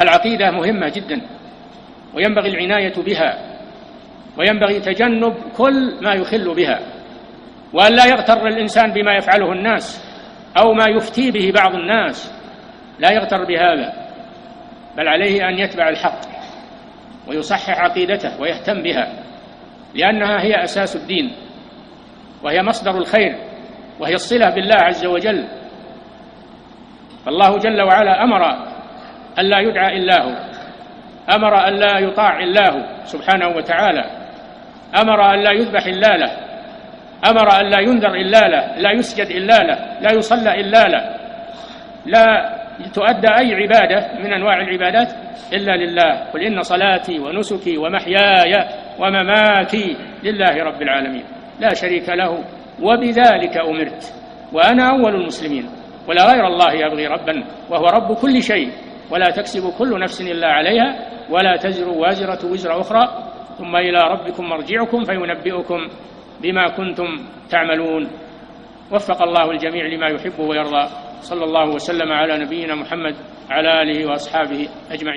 العقيدة مهمة جدا وينبغي العناية بها وينبغي تجنب كل ما يخل بها وأن لا يغتر الإنسان بما يفعله الناس أو ما يفتي به بعض الناس لا يغتر بهذا بل عليه أن يتبع الحق ويصحح عقيدته ويهتم بها لأنها هي أساس الدين وهي مصدر الخير وهي الصلة بالله عز وجل. فالله جل وعلا أمر أن لا يدعى إلا هو. أمر أن لا يطاع إلا هو سبحانه وتعالى. أمر أن لا يذبح إلا له. أمر أن لا ينذر إلا له. لا يسجد إلا له. لا يصلى إلا له. لا تؤدى أي عبادة من أنواع العبادات إلا لله. قل إن صلاتي ونسكي ومحياي ومماتي لله رب العالمين. لا شريك له. وبذلك أمرت. وأنا أول المسلمين. ولا غير الله يبغي ربا. وهو رب كل شيء. ولا تكسب كل نفس إلا عليها ولا تزر وازرة وزر أخرى. ثم إلى ربكم مرجعكم فينبئكم بما كنتم تعملون. وفق الله الجميع لما يحب ويرضى. صلى الله وسلم على نبينا محمد على آله وأصحابه أجمعين.